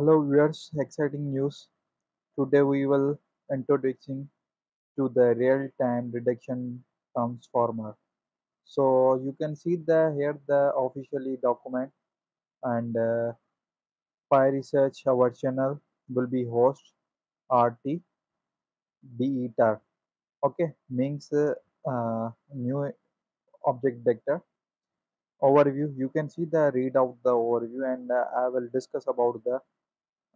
Hello viewers, exciting news. Today we will introducing to the real-time detection transformer. So you can see the here the officially document and uh, Pyresearch our channel will be host RT DETAR. Okay, means uh, uh, new object detector overview. You can see the read out the overview and uh, I will discuss about the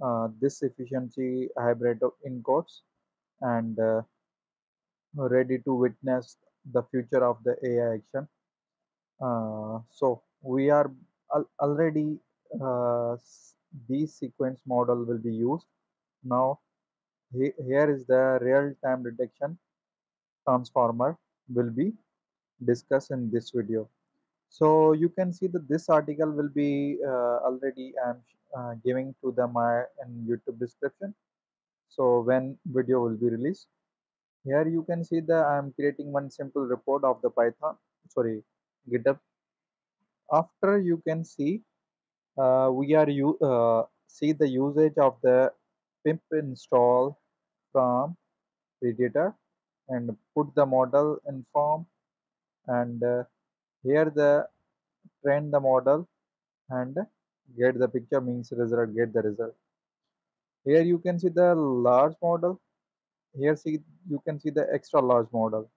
uh, this efficiency hybrid of encodes and uh, ready to witness the future of the AI action. Uh, so we are al- already uh, these sequence model will be used. Now he- here is the real-time detection transformer will be discussed in this video. So you can see that this article will be uh, already I'm uh, giving to the my in YouTube description. So when video will be released. Here you can see that I am creating one simple report of the Python, sorry, GitHub. After you can see, uh, we are you uh, see the usage of the pip install from Predator and put the model in form and uh, here the train the model and get the picture means result get the result. Here you can see the large model. Here see you can see the extra large model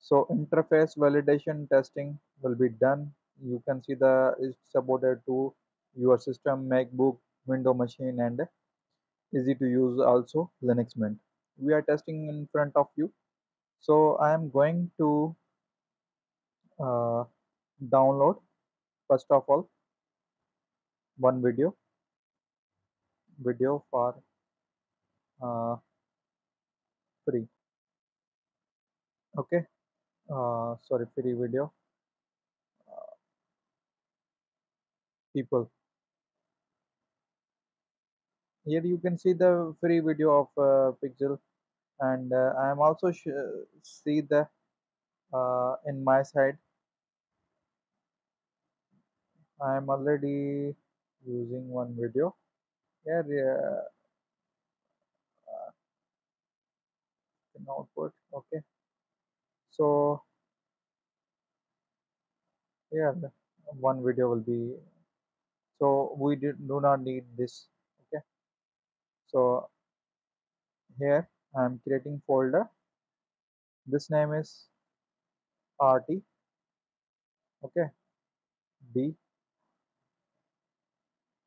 So interface validation testing will be done. You can see the it's supported to your system, MacBook, Window machine, and easy to use also Linux Mint. We are testing in front of you. So I am going to uh, download first of all one video, video for uh, free. Okay, uh, sorry, free video. People. Here you can see the free video of uh, Pexels, and uh, I am also see the uh, in my side I am already using one video. Here uh, in output okay. So here one video will be so we did, do not need this. Okay. So here I am creating folder. This name is RT okay. D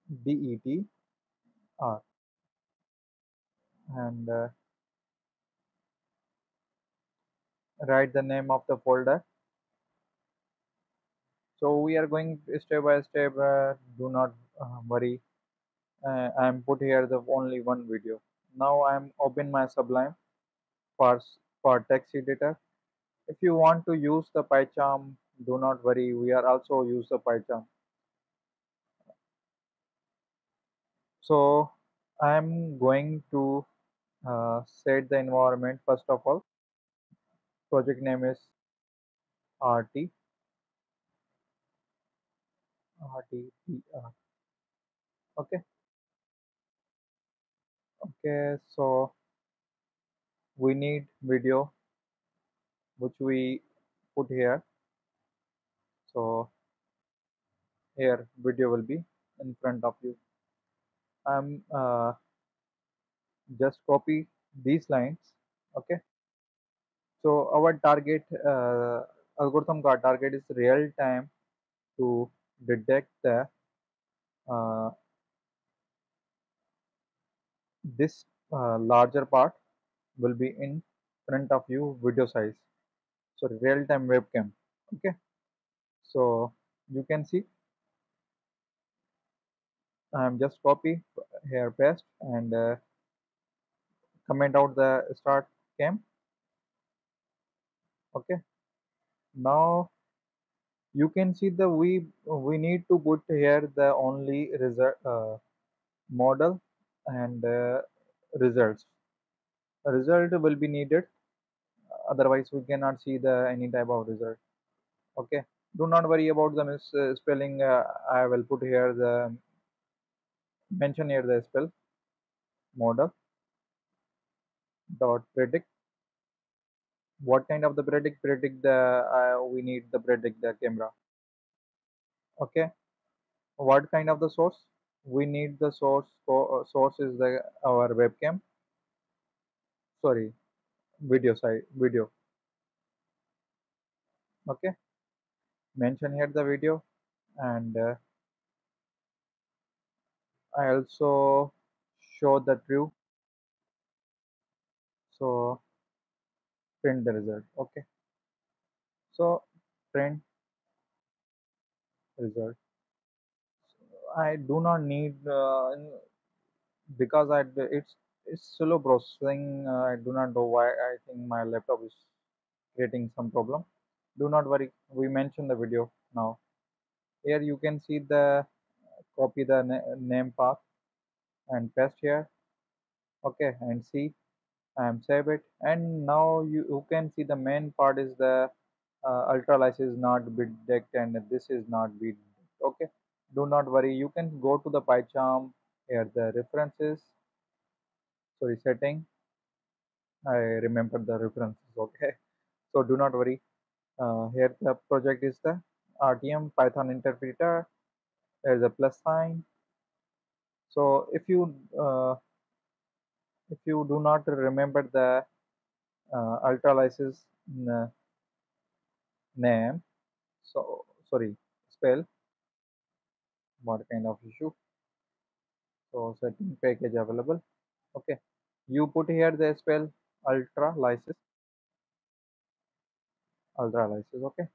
D E T R. And uh, write the name of the folder. So we are going step by step uh, do not uh, worry. Uh, I am put here the only one video. Now I am open my Sublime for for text editor. If you want to use the PyCharm do not worry. We are also use the PyCharm so I am going to uh, set the environment. First of all project name is RT RTTR okay. Okay so we need video which we put here. So here video will be in front of you I'm uh, just copy these lines okay? So our target uh, algorithm का target is real time to detect the uh, this uh, larger part will be in front of you video size. So real time webcam okay? So you can see I am just copy here paste and uh, comment out the start cam okay. Now you can see the we we need to put here the only result uh, model and uh, results. Result will be needed. Otherwise we cannot see the any type of result. Okay. Do not worry about the misspelling uh, i will put here the mention here the spell model dot predict. What kind of the predict? Predict the uh, we need the predict the camera. Okay. What kind of the source? We need the source uh, source is the our webcam. Sorry video side video. Okay. Mention here the video and uh, i also show the true. So print the result okay. So print result. I do not need uh, because i it's it's slow processing uh, i do not know why i think my laptop is creating some problem. Do not worry we mentioned the video now. Here you can see the copy the na name path and paste here. Okay and see I am save it. And now you, you can see the main part is the uh, ultralytics is not bit decked and this is not bit decked. okay do not worry. You can go to the PyCharm here the references. Sorry setting. I remember the references okay. So do not worry. Uh, here the project is the RTM Python interpreter there's a plus sign. So if you uh, if you do not remember the uh, ultralytics name so sorry spell what kind of issue? So setting package available. Okay. You put here the spell ultralytics ultra license okay.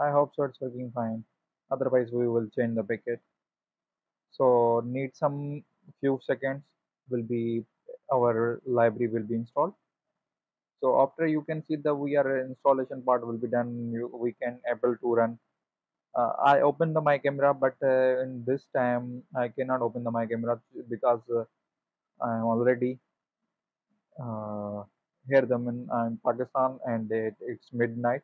I hope so it's working fine otherwise we will change the packet so need some few seconds will be our library will be installed. So after you can see the we are installation part will be done you, we can able to run. Uh, I opened the my camera but uh, in this time I cannot open the my camera because uh, I'm already uh, here them in I'm Pakistan and it, it's midnight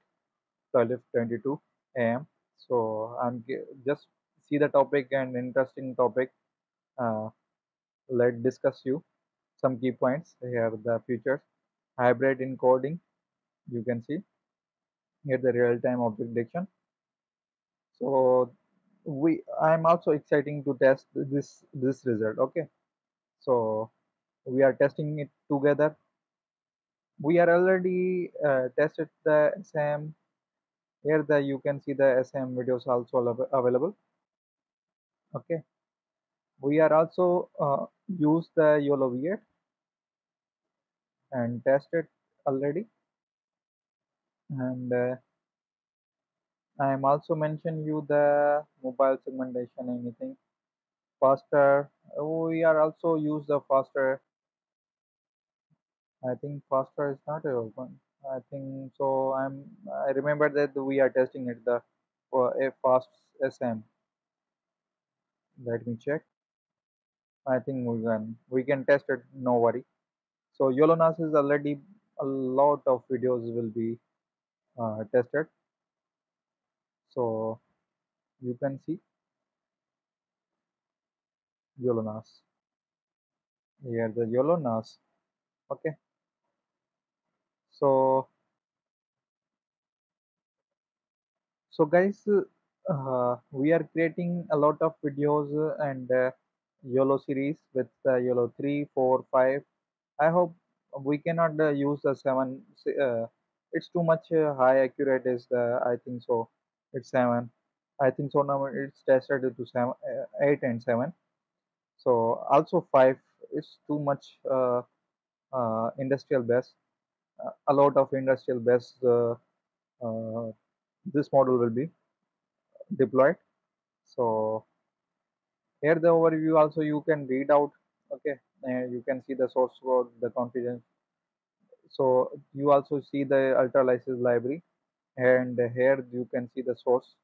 12:22 a.m. So I'm just see the topic and interesting topic. Uh, let discuss you some key points. Here the features. Hybrid encoding you can see. Here the real-time object detection. So we i'm also exciting to test this this result okay? So we are testing it together. We are already uh, tested the SAM here the you can see the SAM videos also available. Okay. We are also uh, use the YOLO V8 and tested already. And uh, I am also mention you the mobile segmentation anything faster. We are also use the faster. I think faster is not open I think so I'm I remember that we are testing it the for a fast SAM let me check. I think we can we can test it no worry. So YOLO-NAS is already a lot of videos will be uh, tested. So you can see. YOLO-NAS here the YOLO-NAS okay so so guys uh, we are creating a lot of videos and uh, YOLO series with uh, YOLO 3 4 5 I hope we cannot uh, use the 7 uh, it's too much uh, high accurate is the I think so. It's 7 I think so now it's tested to 7 uh, 8 and 7 so also 5 is too much uh, industrial base a lot of industrial base uh, uh, this model will be deployed. So here the overview also you can read out okay? And you can see the source code the confidence so you also see the ultralytics library and here you can see the source.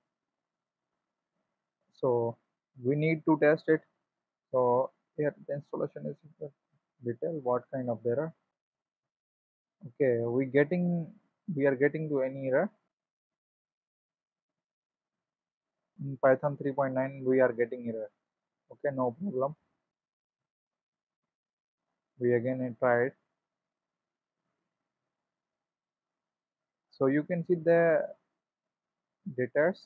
So we need to test it. So here the installation is detail what kind of error okay we getting we are getting to any error in python 3.9 we are getting error Okay, no problem. We again try it. So you can see the DETRs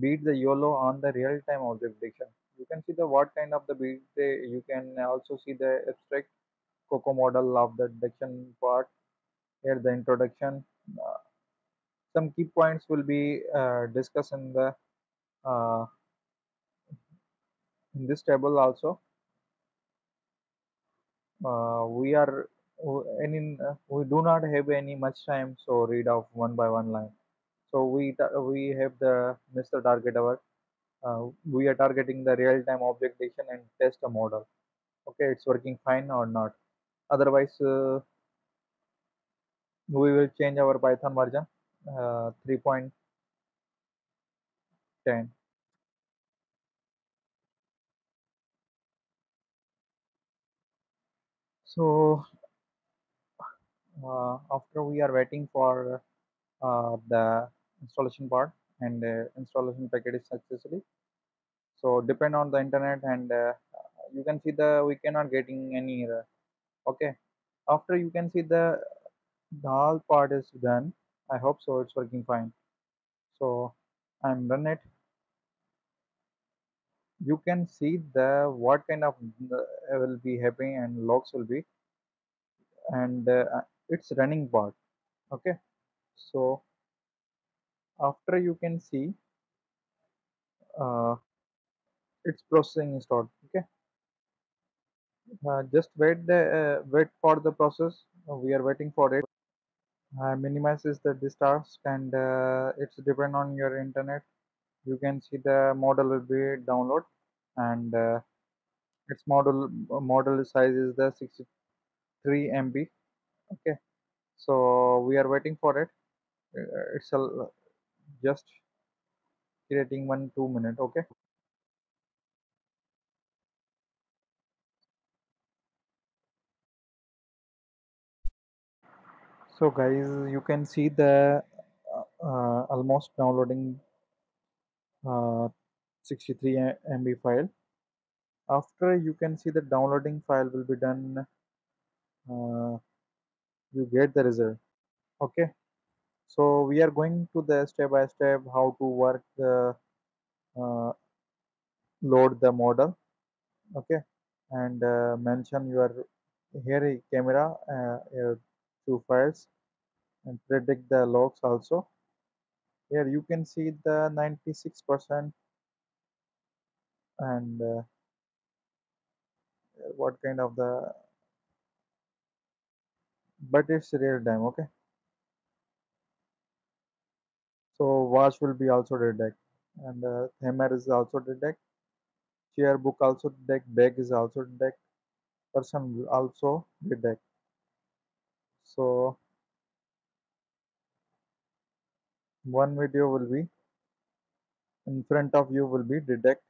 beat the YOLO on the real-time object detection. You can see the what kind of the beat they, you can also see the abstract COCO model of the detection part. Here the introduction. Uh, some key points will be uh, discussed in the uh, in this table also. Uh, we are and in uh, we do not have any much time, so read off one by one line. So we we have the Mr. Target our uh, we are targeting the real-time object detection and test a model. Okay, it's working fine or not. Otherwise, uh, we will change our Python version uh, 3.10. So uh, after we are waiting for uh, the installation part and uh, installation packet is successfully. So depend on the internet and uh, you can see the we cannot getting any error. Okay, after you can see the the all part is done. I hope so. It's working fine. So I'm done it. You can see the what kind of uh, will be happening and logs will be and uh, it's running part. Okay, so after you can see uh, it's processing installed. Okay, uh, just wait the uh, wait for the process. We are waiting for it. Uh, minimizes the this task and uh, it's depend on your internet. You can see the model will be download and uh, its model model size is the 63 MB. Okay, so we are waiting for it. Uh, it's a, just creating one two minute. Okay, so guys, you can see the uh, uh, almost downloading uh, 63 MB file. After you can see the downloading file will be done. Uh, you get the result. Okay, so we are going to the step by step how to work the uh, load the model. Okay, and uh, mention your here camera two files and predict the logs also. Here you can see the 96% and uh, what kind of the but it's real time okay so watch will be also detect and uh, hammer is also detect chair book also detect bag is also detect person also detect so one video will be in front of you will be detect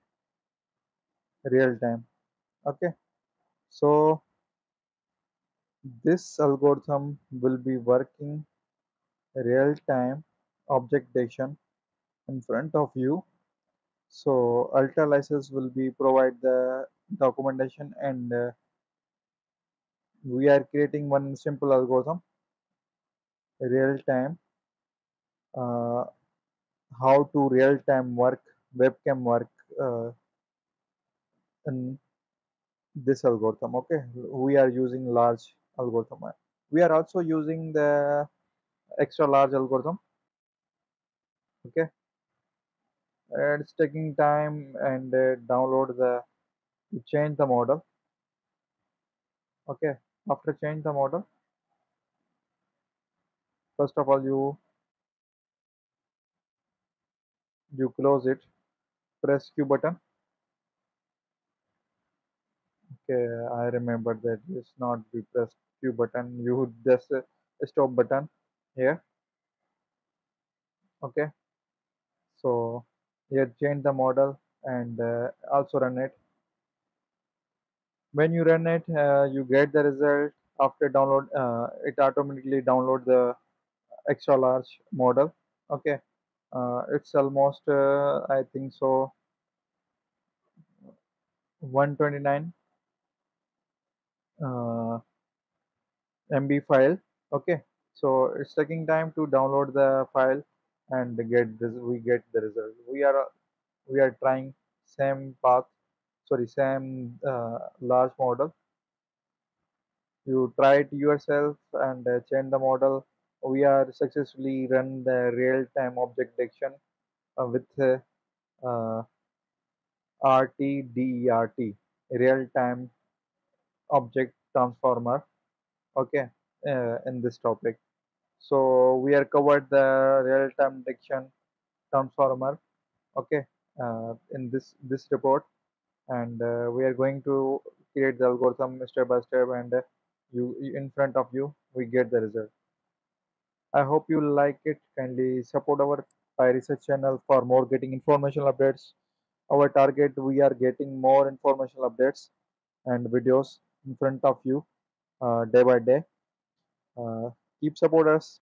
real time. Okay? So this algorithm will be working real time object detection in front of you. So ultralytics will be provide the documentation and uh, we are creating one simple algorithm real time uh, how to real time work webcam work uh, in this algorithm okay? We are using large algorithm. We are also using the extra large algorithm okay? And it's taking time and uh, download the change the model okay after change the model first of all you you close it press q button. Okay i remember that it's not be press q button you just uh, stop button here. Okay so here change the model and uh, also run it when you run it uh, you get the result after download uh, it automatically download the extra large model okay uh, it's almost uh, i think so 129 uh, MB file. Okay, so it's taking time to download the file and get this. We get the result. We are we are trying same path. Sorry, same uh, large model. You try it yourself and uh, change the model. We are successfully run the real-time object detection uh, with uh, uh, RTDERT, real-time object transformer. Okay, uh, in this topic. So we are covered the real-time detection transformer. Okay, uh, in this this report, and uh, we are going to create the algorithm step by step, and uh, you in front of you we get the result. I hope you like it. Kindly support our Pyresearch channel for more getting informational updates. Our target we are getting more informational updates and videos in front of you uh, day by day. Uh, keep support us.